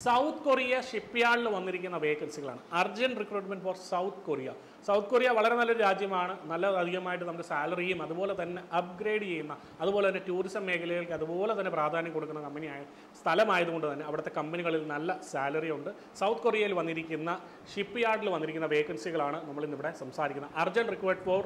South Korea ഷിപ്പ്യാർഡിൽ വന്നിരിക്കുന്ന വേക്കൻസികളാണ് urgent recruitment for South Korea South Korea വളരെ നല്ലൊരു രാജ്യമാണ്. നല്ല അധികമായിട്ട് നമുക്ക് സാലറിയും അതുപോലെ തന്നെ അപ്ഗ്രേഡ് ചെയ്യുന്ന അതുപോലെ തന്നെ ടൂറിസം മേഖലകൾക്ക് അതുപോലെ തന്നെ പ്രാധാന്യം കൊടുക്കുന്ന കമ്പനിയായ സ്ഥലമായതുകൊണ്ട് തന്നെ അവിടുത്തെ കമ്പനികളിൽ നല്ല സാലറി ഉണ്ട്. സൗത്ത് കൊറിയയിൽ വന്നിരിക്കുന്ന ഷിപ്പ് യാർഡിൽ വന്നിരിക്കുന്ന വേക്കൻസികളാണ് നമ്മൾ ഇന്നിവിടെ സംസാരിക്കുന്നത്. Urgent required for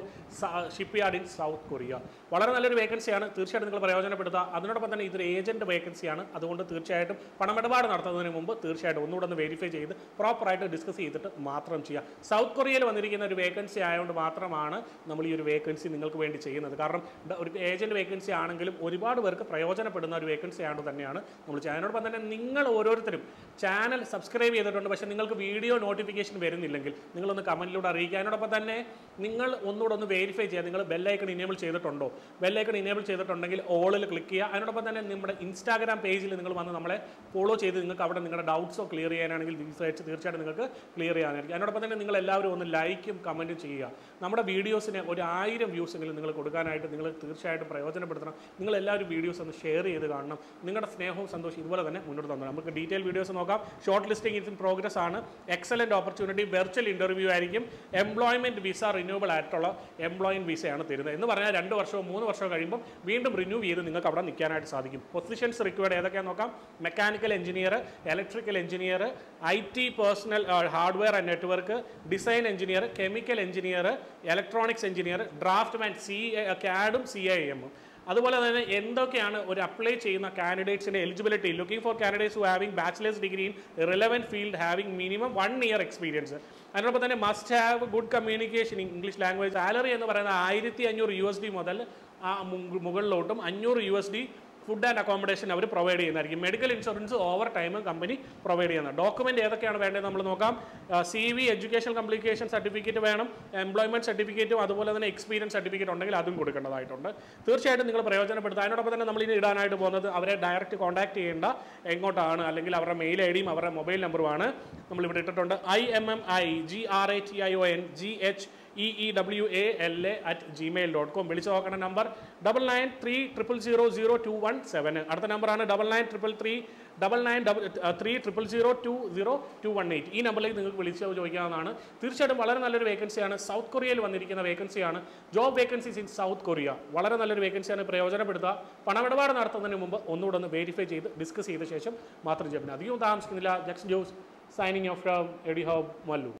shipyard in South Korea വളരെ നല്ലൊരു വേക്കൻസിയാണ് തീർച്ചയായിട്ടും നിങ്ങൾ പ്രയോജനപ്പെടുത്തുക. അതിനോടൊപ്പം തന്നെ ഇതൊരു ഏജന്റ് വേക്കൻസിയാണ് അതുകൊണ്ട് തീർച്ചയായിട്ടും പണമിടപാട് നടത്തുന്നതിന് മുമ്പ് തീർച്ചയായിട്ടും ഒന്നുകൂടെ ഒന്ന് വെരിഫൈ ചെയ്ത് പ്രോപ്പറായിട്ട് ഡിസ്കസ് ചെയ്തിട്ട് മാത്രം ചെയ്യുക. സൗത്ത് കൊറിയയിൽ വന്നിരിക്കുന്ന ഒരു വേക്കൻസി ആയതുകൊണ്ട് മാത്രമാണ് നമ്മൾ ഈ ഒരു വേക്കൻസി നിങ്ങൾക്ക് വേണ്ടി ചെയ്യുന്നത്. കാരണം ഒരു ഏജന്റ് വേക്കൻസി ആണെങ്കിലും ഒരുപാട് പേർക്ക് പ്രയോജനപ്പെടുന്ന ഒരു വേക്കൻസി ആയതുകൊണ്ട് തന്നെയാണ് നമ്മൾ അതിനോടൊപ്പം തന്നെ നിങ്ങൾ ഓരോരുത്തരും ചാനൽ സബ്സ്ക്രൈബ് ചെയ്തിട്ടുണ്ട്. പക്ഷേ നിങ്ങൾക്ക് വീഡിയോ നോട്ടിഫിക്കേഷൻ വരുന്നില്ലെങ്കിൽ നിങ്ങളൊന്ന് കമന്റിലൂടെ അറിയിക്കുക അതിനോടൊപ്പം തന്നെ നിങ്ങൾ ഒന്നുകൂടെ ഒന്ന് വെരിഫൈ ചെയ്യുക. നിങ്ങൾ ബെല്ലൈക്കൺ ഇനേബിൾ ചെയ്തിട്ടുണ്ടോ? ബെല്ലൈക്കൺ ഇനേബിൾ ചെയ്തിട്ടുണ്ടെങ്കിൽ ഓളിൽ ക്ലിക്ക് ചെയ്യുക. അതിനോടൊപ്പം തന്നെ നമ്മുടെ ഇൻസ്റ്റാഗ്രാം പേജിൽ നിങ്ങൾ വന്ന് നമ്മളെ ഫോളോ ചെയ്ത് നിങ്ങൾക്ക് അവിടെ നിങ്ങളുടെ ഡൗട്ട്സോ ക്ലിയർ ചെയ്യാനാണെങ്കിൽ തീർച്ചയായിട്ടും നിങ്ങൾക്ക് ക്ലിയർ ചെയ്യാനായിരിക്കും. അതിനോടൊപ്പം തന്നെ നിങ്ങൾ എല്ലാവരും ഒന്ന് ലൈക്കും കമന്റും ചെയ്യുക. നമ്മുടെ വീഡിയോസിന് ഒരു ആയിരം വ്യൂസെങ്കിലും നിങ്ങൾ കൊടുക്കാനായിട്ട് നിങ്ങൾ തീർച്ചയായിട്ടും പ്രയോജനപ്പെടുത്തണം. നിങ്ങൾ എല്ലാവരും വീഡിയോസ് ഒന്ന് ഷെയർ ചെയ്ത് കാണണം. നിങ്ങളുടെ സ്നേഹവും സന്തോഷം ഇതുപോലെ തന്നെ മുന്നോട്ട് തന്നെ നമുക്ക് ഡീറ്റെയിൽ വീഡിയോസ് നോക്കാം. ഷോർട്ട് ലിസ്റ്റിംഗ് ഇൻ പ്രോഗ്രസ് ആണ്. എക്സലന്റ് ഓപ്പർച്യൂണിറ്റി വെർച്വൽ ഇന്റർവ്യൂ ആയിരിക്കും. എംപ്ലോയ്മെന്റ് വിസ റിന്യൂവബിൾ ആയിട്ടുള്ള എംപ്ലോയിൻ വിസയാണ് തരുന്നത്. എന്ന് പറഞ്ഞാൽ രണ്ട് വർഷമോ മൂന്ന് വർഷമോ കഴിയുമ്പോൾ വീണ്ടും റിന്യൂ ചെയ്ത് നിങ്ങൾക്ക് അവിടെ നിൽക്കാനായിട്ട് സാധിക്കും. പൊസിഷൻസ് റിക്വയർഡ് ഏതൊക്കെയാണെന്ന് നോക്കാം. Mechanical engineer electrical engineer I T personnel hardware and network design engineer chemical engineer electronics engineer draftsman C ക്യാഡും C I എമ്മും അതുപോലെ തന്നെ എന്തൊക്കെയാണ് ഒരു അപ്ലൈ ചെയ്യുന്ന കാൻഡിഡേറ്റ്സിന്റെ eligibility looking for candidates who having bachelor's degree in relevant field having minimum one year experience അതിനോടൊപ്പം തന്നെ must have good communication English language salary എന്ന് പറയുന്നത് ആയിരത്തി അഞ്ഞൂറ് യു എസ് ഡി മുതൽ മുകളിലോട്ടും അഞ്ഞൂറ് U S D food and accommodation our provide ചെയ്യുന്നതായിരിക്കും. Medical insurance overtime company provide ചെയ്യുന്നത് ഡോക്യുമെന്റ് ഏതൊക്കെയാണ് വേണ്ടത് നമ്മൾ നോക്കാം. C V education complication certificate വേണം. എംപ്ലോയ്മെന്റ് സർട്ടിഫിക്കറ്റും അതുപോലെ തന്നെ എക്സ്പീരിയൻസ് സർട്ടിഫിക്കറ്റ് ഉണ്ടെങ്കിൽ അതും കൊടുക്കേണ്ടതായിട്ടുണ്ട്. തീർച്ചയായിട്ടും നിങ്ങൾ പ്രയോജനപ്പെടുത്തുക. അതിനോടൊപ്പം തന്നെ നമ്മൾ ഇനി ഇടാനായിട്ട് പോകുന്നത് അവരെ ഡയറക്റ്റ് കോൺടാക്ട് ചെയ്യേണ്ട എങ്ങോട്ടാണ്? അല്ലെങ്കിൽ അവരുടെ മെയിൽ ഐ ഡിയും അവരുടെ മൊബൈൽ നമ്പറുമാണ് നമ്മൾ ഇവിടെ ഇട്ടിട്ടുണ്ട്. I M M I G R A T I O N G H E E W A L A at Gmail dot com വിളിച്ചു നോക്കണ number double nine three triple zero zero two one seven അടുത്ത നമ്പറാണ് double nine triple three double nine double three triple zero two zero two one eight ഈ നമ്പറിലേക്ക് നിങ്ങൾക്ക് വിളിച്ച് ചോദിക്കാവുന്നതാണ്. തീർച്ചയായിട്ടും വളരെ നല്ലൊരു വേക്കൻസിയാണ് സൗത്ത് കൊറിയയിൽ വന്നിരിക്കുന്ന വേക്കൻസിയാണ് job vacancies in South Korea വളരെ നല്ലൊരു വേക്കൻസിയാണ് പ്രയോജനപ്പെടുത്തുക. പണമിടപാട് നടത്തുന്നതിന് മുമ്പ് ഒന്നുകൂടെ ഒന്ന് വെരിഫൈ ചെയ്ത് ഡിസ്കസ് ചെയ്ത ശേഷം മാത്രം ചെയ്യണം അധികം താമസിക്കുന്നില്ല. ജക്സ് Jose signing off from AD Mallu